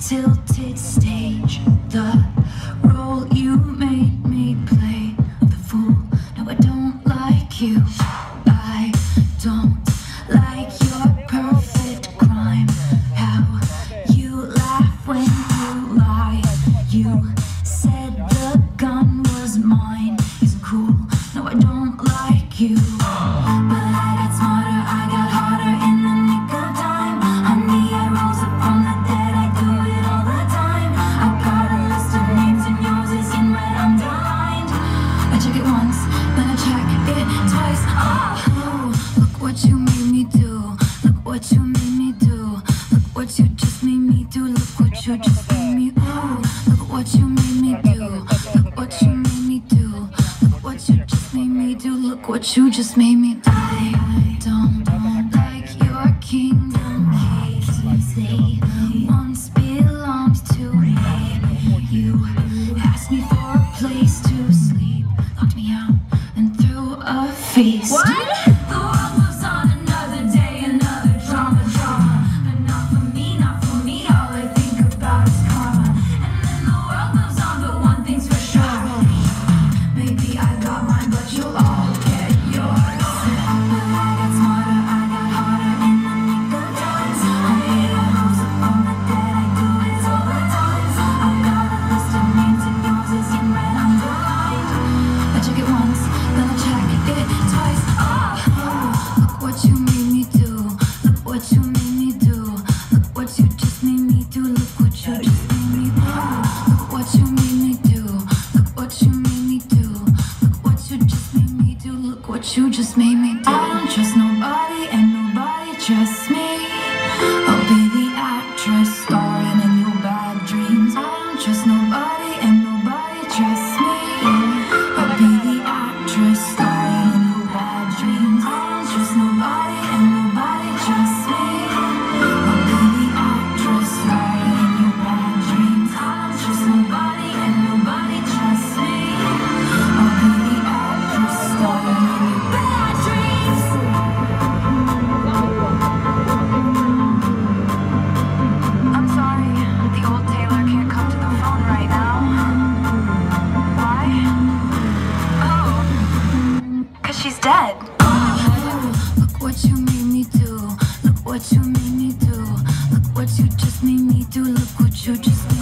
tilted stage, the role you made me play of the fool. No, I don't like you. I don't like your perfect crime. How you laugh when you lie. You said the gun was mine. Isn't cool. No, I don't like you. Do. Look what you just made me. Oh, look what you made me do. Look what you made me do. Look what you just made me do. Look what you just made me do. I don't, like your kingdom keys. Once belonged to me. You asked me for a place to sleep, locked me out, and threw a feast. The you just made me do. I don't trust nobody and nobody trusts me. is look what you made me do. Look what you made me do. Look what you just made me do. Look what you just made me do.